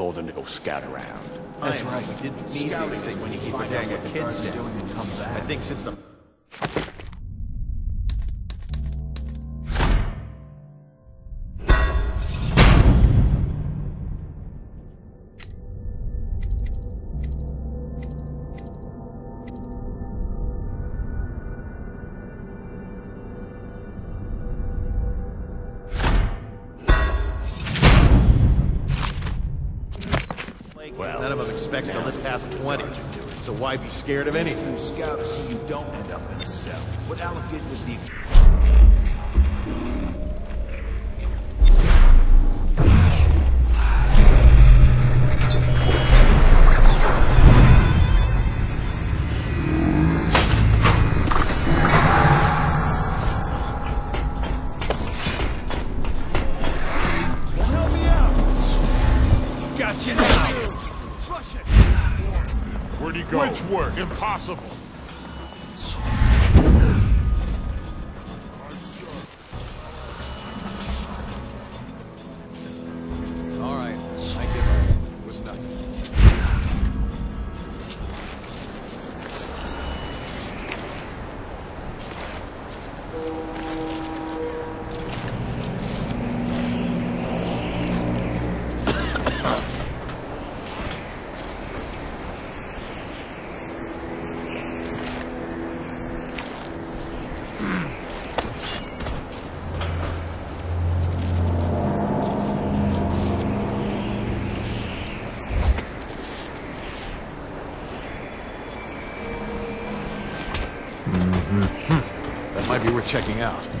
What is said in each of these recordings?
told him to go scout around. That's right. We didn't need these things when you keep the dang of kids down. I think since the... Well, None of them expects to live past 20. So why be scared of anything? You scout to see you don't end up in a cell. What Alec did was the... Checking out.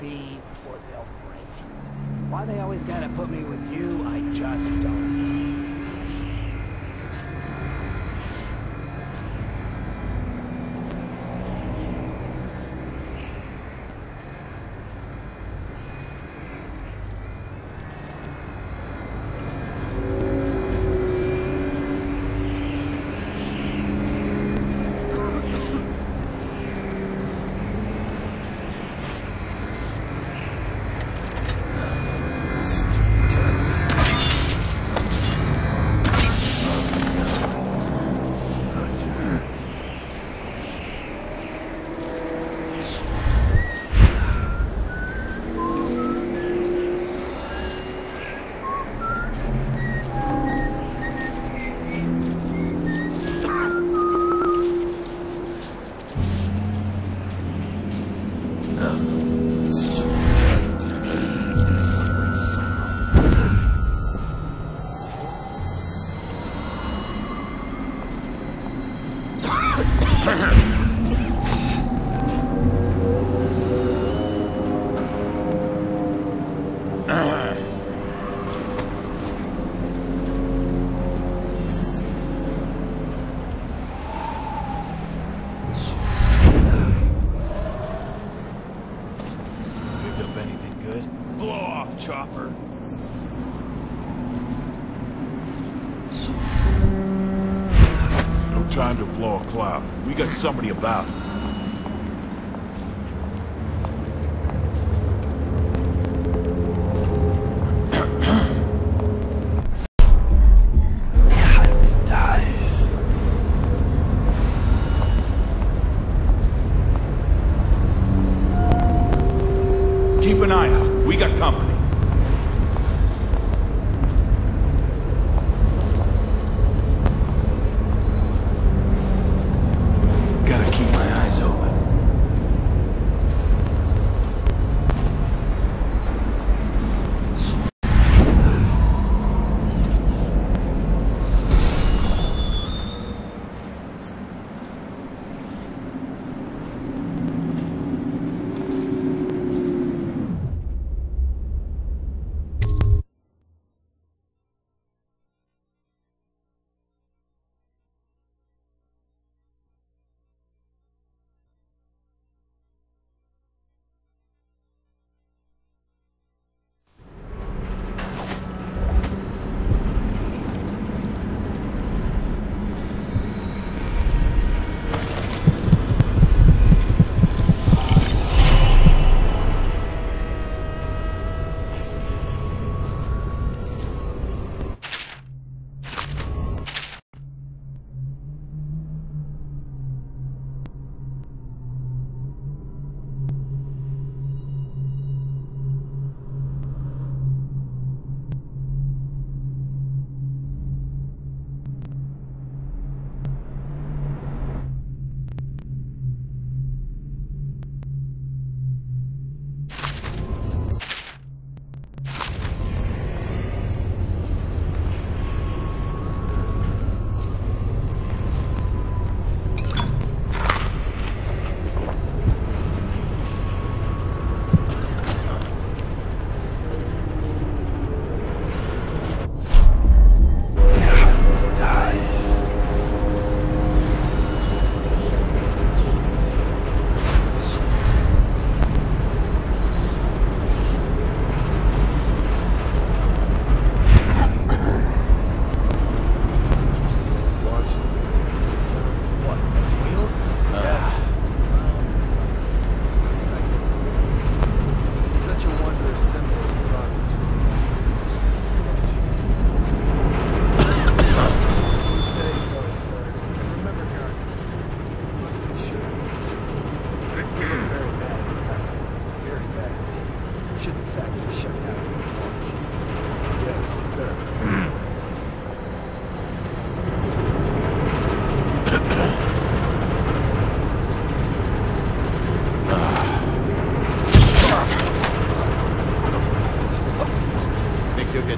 Be, or they'll break. Why they always gotta put me with you, time to blow a cloud. We got somebody about. Keep an eye out. We got company.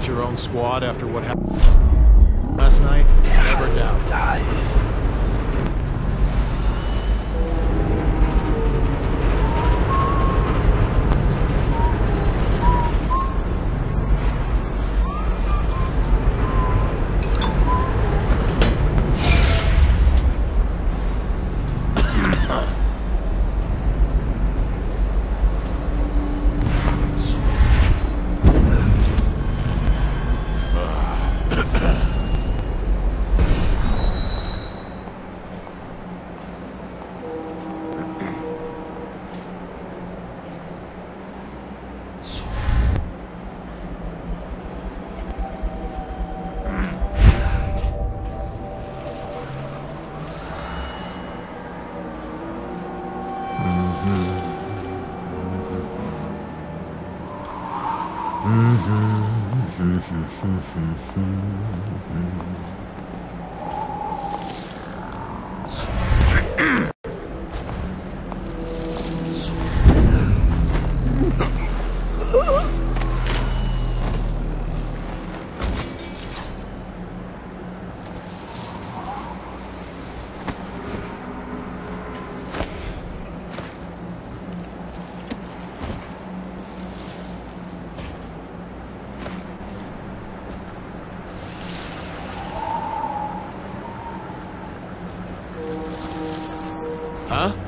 Your own squad after what happened last night? Never doubt. Mm-hmm. Huh?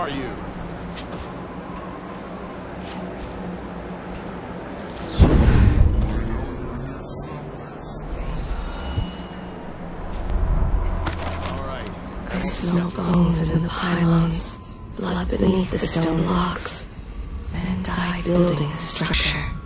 Are you? I smell bones in the pylons, blood beneath the stone blocks, and I building structure.